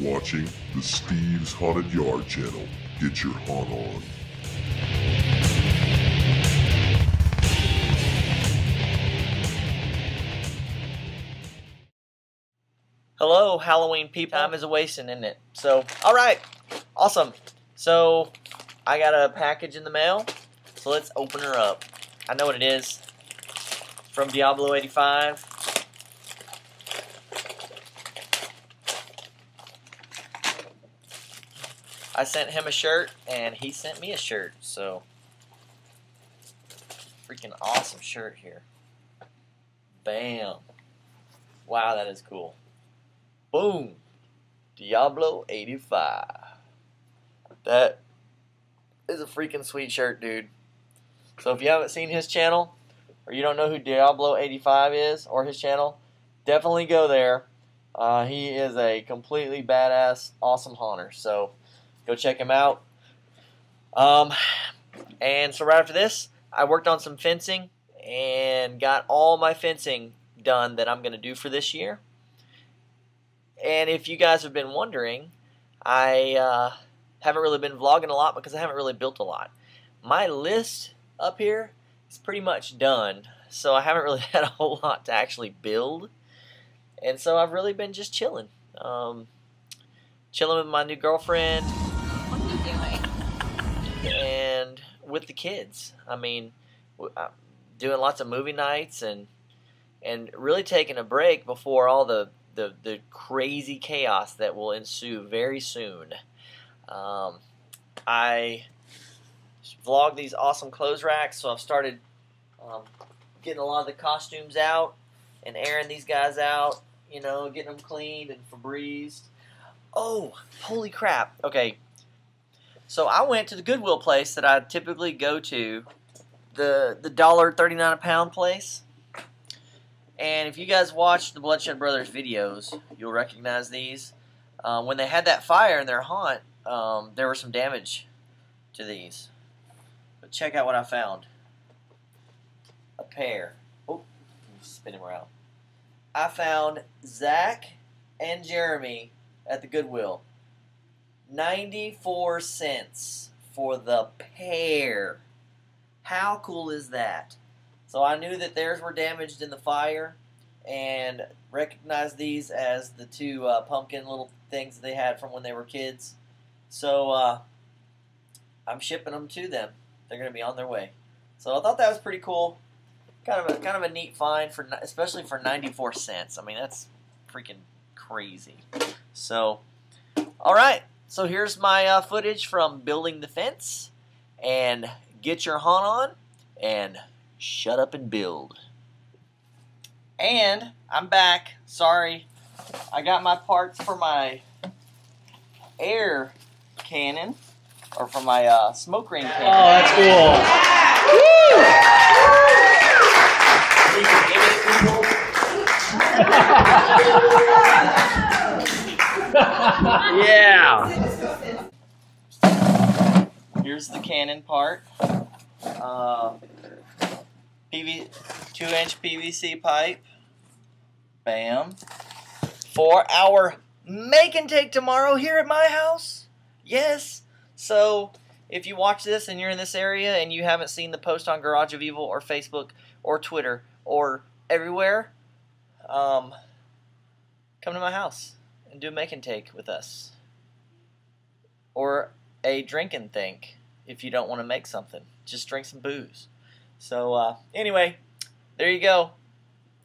watching the Steve's Haunted Yard channel. Get your haunt on. Hello, Halloween people. Time is a wasting, isn't it? So, all right, awesome. So, I got a package in the mail. So let's open her up. I know what it is. From Diablo 85. I sent him a shirt, and he sent me a shirt. So, freaking awesome shirt here. Bam. Wow, that is cool. Boom. Diablo 85. That is a freaking sweet shirt, dude. So if you haven't seen his channel, or you don't know who Diablo 85 is, or his channel, definitely go there. Uh, he is a completely badass, awesome haunter. So go check him out. Um, and so right after this, I worked on some fencing and got all my fencing done that I'm going to do for this year. And if you guys have been wondering, I uh, haven't really been vlogging a lot because I haven't really built a lot. My list up here is pretty much done, so I haven't really had a whole lot to actually build. And so I've really been just chilling. Um, chilling with my new girlfriend. And with the kids. I mean, uh, doing lots of movie nights and and really taking a break before all the the, the crazy chaos that will ensue very soon. Um, I vlog these awesome clothes racks, so I've started um, getting a lot of the costumes out and airing these guys out, you know, getting them cleaned and Febrezed. Oh, holy crap. Okay, so I went to the Goodwill place that I typically go to, the the dollar thirty nine a pound place. And if you guys watch the Bloodshed Brothers videos, you'll recognize these. Um, when they had that fire in their haunt, um, there was some damage to these. But check out what I found. A pair. Oh, spin him around. I found Zach and Jeremy at the Goodwill. 94 cents for the pair. How cool is that? So I knew that theirs were damaged in the fire and recognized these as the two uh, pumpkin little things that they had from when they were kids. So uh, I'm shipping them to them. They're going to be on their way. So I thought that was pretty cool. Kind of a kind of a neat find for especially for 94 cents. I mean that's freaking crazy. So all right. So here's my uh, footage from building the fence and get your haunt on and shut up and build. And I'm back. Sorry. I got my parts for my air cannon or for my uh, smoke ring cannon. Oh, that's cool. yeah. Here's the cannon part. Uh, PV, two inch PVC pipe. Bam. For our make and take tomorrow here at my house. Yes. So if you watch this and you're in this area and you haven't seen the post on Garage of Evil or Facebook or Twitter or everywhere, um, come to my house and do a make and take with us. Or a drink and think if you don't want to make something. Just drink some booze. So, uh, anyway, there you go.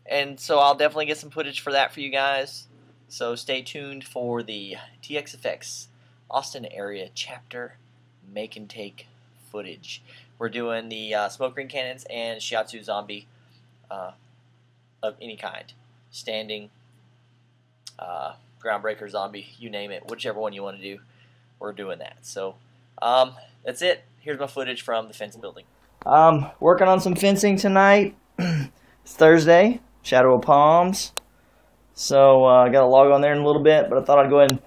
And so I'll definitely get some footage for that for you guys. So stay tuned for the TXFX Austin area chapter make and take footage. We're doing the uh, smoke ring cannons and shiatsu zombie uh, of any kind. Standing, uh, groundbreaker zombie, you name it. Whichever one you want to do, we're doing that. So um, that's it. Here's my footage from the fence building. Um, working on some fencing tonight. it's Thursday, Shadow of Palms. So uh, I got a log on there in a little bit, but I thought I'd go ahead and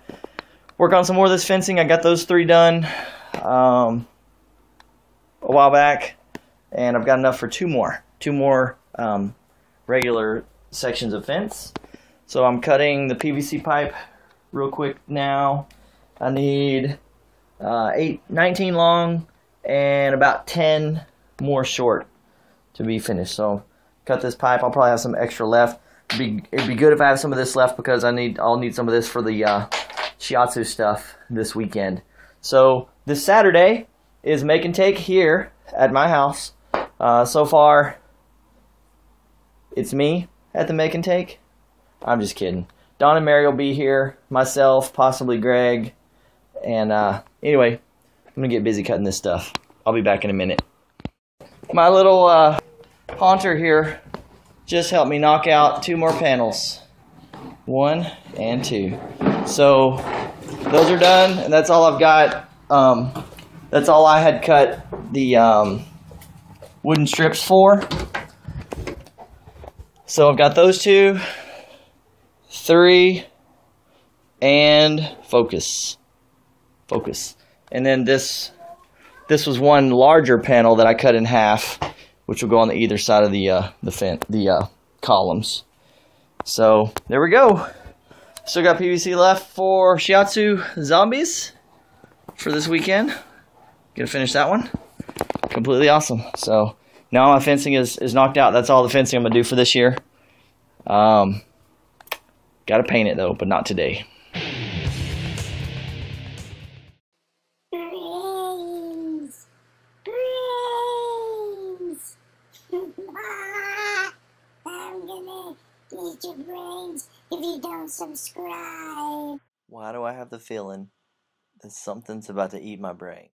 work on some more of this fencing. I got those three done um, a while back, and I've got enough for two more, two more um, regular sections of fence. So I'm cutting the PVC pipe real quick now. I need uh, eight, 19 long and about 10 more short to be finished. So cut this pipe. I'll probably have some extra left. It'd be, it'd be good if I have some of this left because I need I'll need some of this for the uh, shiatsu stuff this weekend. So this Saturday is make and take here at my house. Uh, so far, it's me at the make and take. I'm just kidding. Don and Mary will be here. Myself, possibly Greg. And uh, anyway, I'm gonna get busy cutting this stuff. I'll be back in a minute. My little uh, haunter here just helped me knock out two more panels. One and two. So those are done, and that's all I've got. Um, that's all I had cut the um, wooden strips for. So I've got those two, three, and focus. Focus. And then this this was one larger panel that I cut in half, which will go on the either side of the uh, the fin- the uh, columns. So there we go. Still got PVC left for Shiatsu Zombies for this weekend. Gonna finish that one. Completely awesome. So now my fencing is, is knocked out. That's all the fencing I'm gonna do for this year. Um, gotta paint it though, but not today. Brains! Brains! I'm gonna eat your brains if you don't subscribe. Why do I have the feeling that something's about to eat my brain?